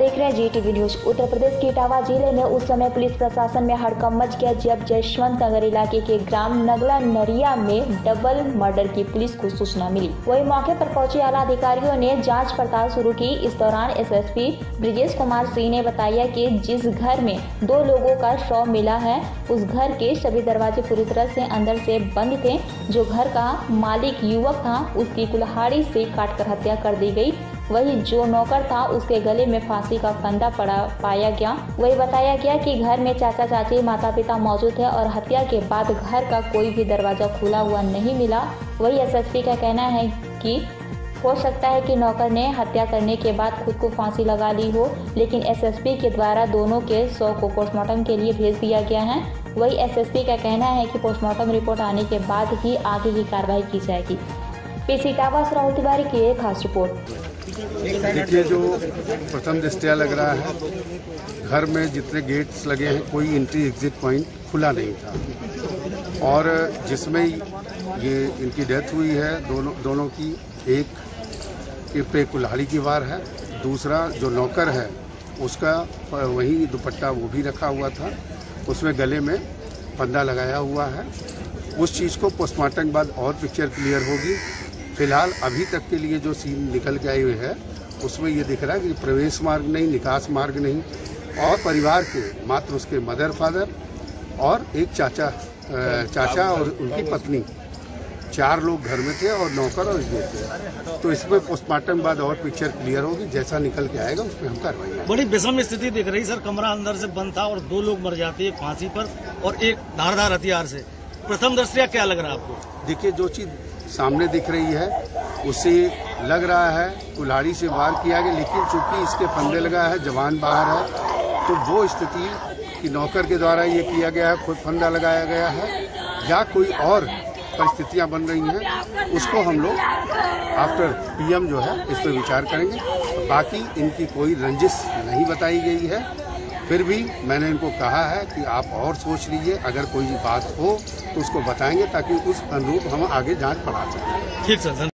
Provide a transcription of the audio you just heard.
देख रहे हैं जी टीवी न्यूज़। उत्तर प्रदेश के इटावा ज़िले में उस समय पुलिस प्रशासन में हड़कंप मच गया, जब जयशवंत नगर इलाके के ग्राम नगला नरिया में डबल मर्डर की पुलिस को सूचना मिली। वही मौके पर पहुँचे आला अधिकारियों ने जाँच पड़ताल शुरू की। इस दौरान एसएसपी ब्रिजेश कुमार सिंह ने बताया कि जिस घर में दो लोगों का शव मिला है, उस घर के सभी दरवाजे पूरी तरह से अंदर से बंद थे। जो घर का मालिक युवक था, उसकी कुल्हाड़ी से काटकर हत्या कर दी गई। वही जो नौकर था, उसके गले में फांसी का फंदा पड़ा, पाया गया। वही बताया गया कि घर में चाचा चाची माता पिता मौजूद है और हत्या के बाद घर का कोई भी दरवाज़ा खुला हुआ नहीं मिला। वही एसएसपी का कहना है कि हो सकता है कि नौकर ने हत्या करने के बाद खुद को फांसी लगा ली हो, लेकिन एसएसपी के द्वारा दोनों के शव को पोस्टमार्टम के लिए भेज दिया गया है। वही एसएसपी का कहना है कि पोस्टमार्टम रिपोर्ट आने के बाद ही आगे की कार्रवाई की जाएगी। पीसी टावा से राहुल तिवारी की एक खास रिपोर्ट। देखिए, जो प्रथम दृष्टिया लग रहा है, घर में जितने गेट्स लगे हैं, कोई एंट्री एग्जिट पॉइंट खुला नहीं था। और जिसमें ये इनकी डेथ हुई है, दोनों दोनों की, एक पे कुल्हाड़ी की वार है, दूसरा जो नौकर है, उसका वही दुपट्टा वो भी रखा हुआ था। उसमें गले में फंदा लगाया हुआ है। उस चीज़ को पोस्टमार्टम के बाद और पिक्चर क्लियर होगी। फ़िलहाल अभी तक के लिए जो सीन निकल के आई हुई है उसमें ये दिख रहा है कि प्रवेश मार्ग नहीं निकास मार्ग नहीं और परिवार के मात्र उसके मदर फादर और एक चाचा चाचा और उनकी पत्नी। चार लोग घर में थे और नौकर और ये थे। तो इसमें पोस्टमार्टम बाद और पिक्चर क्लियर होगी जैसा निकल के आएगा उसमें हम कार्रवाई बड़ी विषम स्थिति दिख रही सर कमरा अंदर से बंद था और दो लोग मर जाते हैं फांसी पर और एक धारदार हथियार से। प्रथम दृष्टिया क्या लग रहा है आपको? देखिए जो चीज़ सामने दिख रही है। उसे लग रहा है कुल्हाड़ी से वार किया गया, लेकिन चूँकि इसके फंदे लगा है, जवान बाहर है तो वो स्थिति कि नौकर के द्वारा ये किया गया है, खुद फंदा लगाया गया है, या कोई और परिस्थितियाँ बन रही हैं, उसको हम लोग आफ्टर पीएम जो है, इस पर विचार करेंगे। बाकी इनकी कोई रंजिश नहीं बताई गई है। फिर भी मैंने इनको कहा है कि आप और सोच लीजिए, अगर कोई बात हो तो उसको बताएँगे ताकि उस अनुरूप हम आगे जाँच पढ़ा सकें। ठीक सर